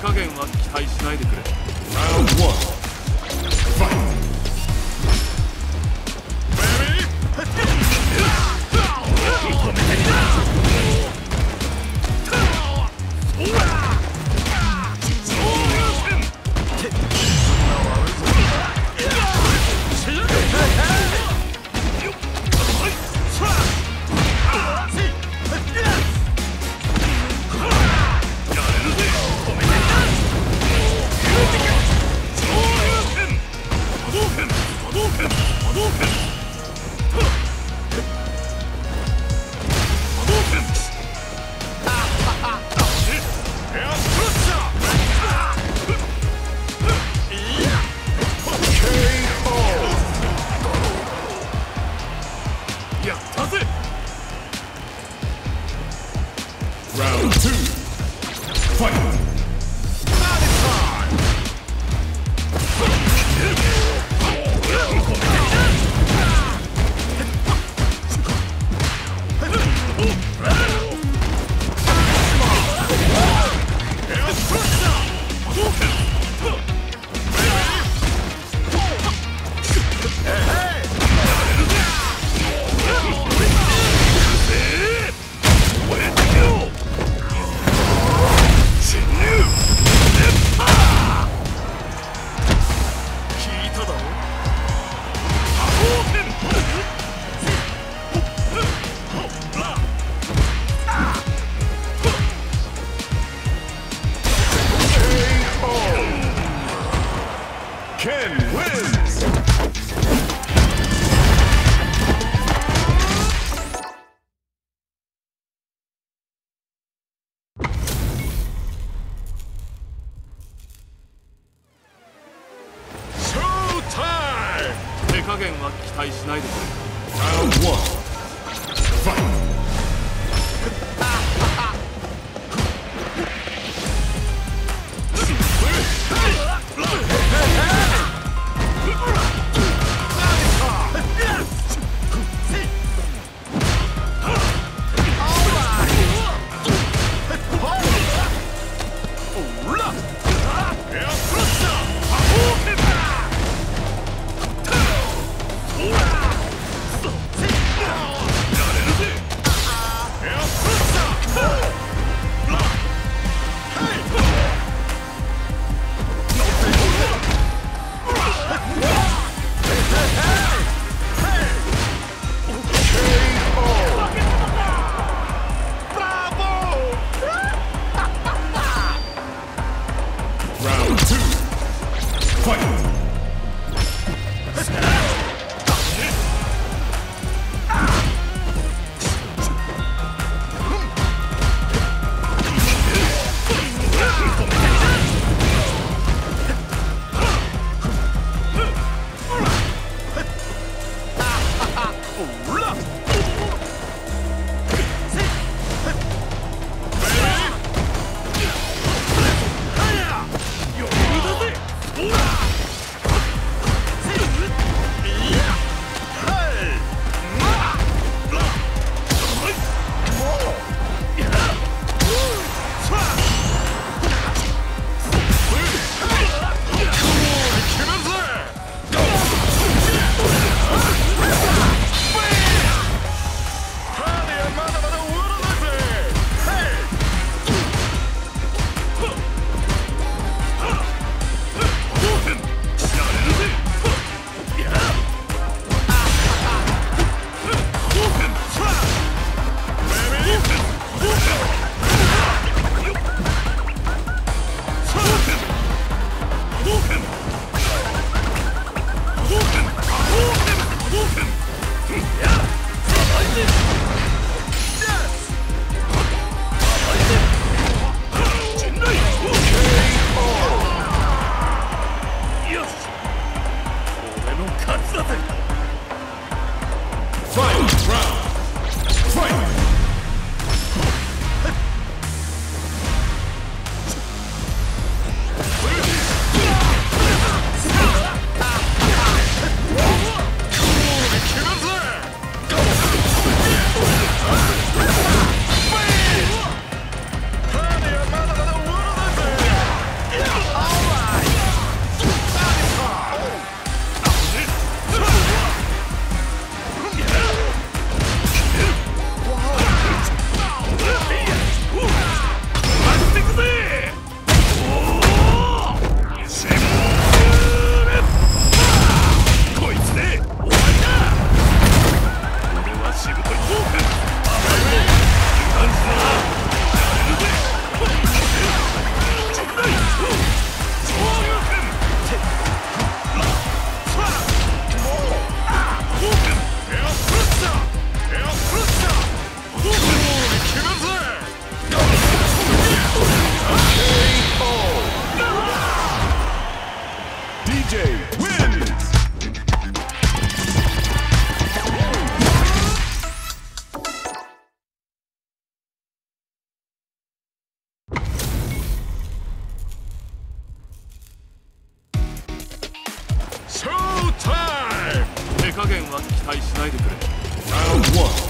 加減は期待しないでくれ。Round two. Fight. 減は期待しないでくれ Round one. 待しないでくれ Round one.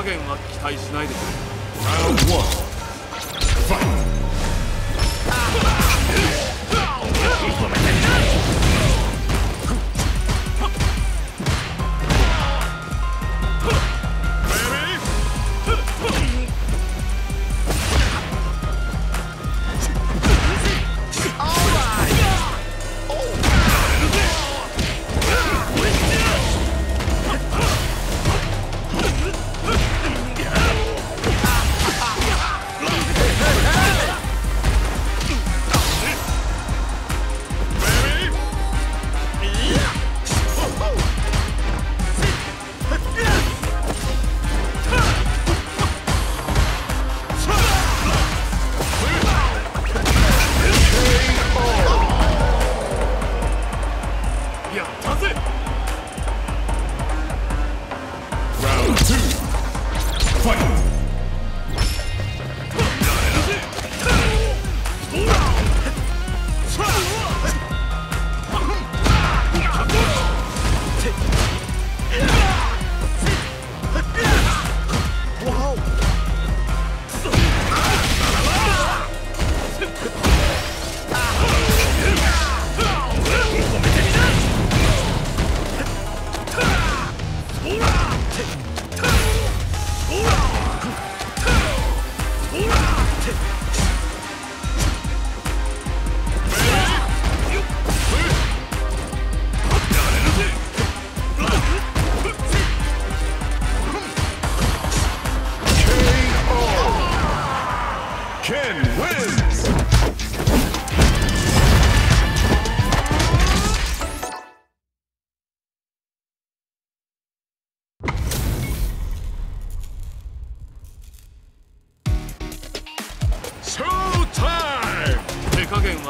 加減は期待しないでくれ。Fight!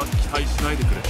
期待しないでくれ。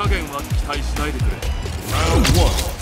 加減は期待しないでくれ。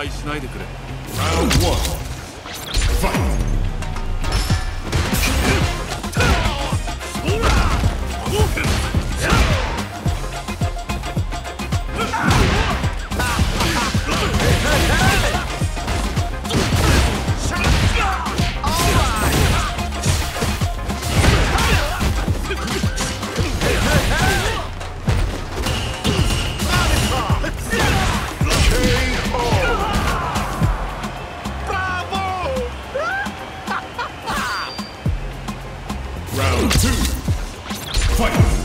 敗しないでくれ。Round two. Fight.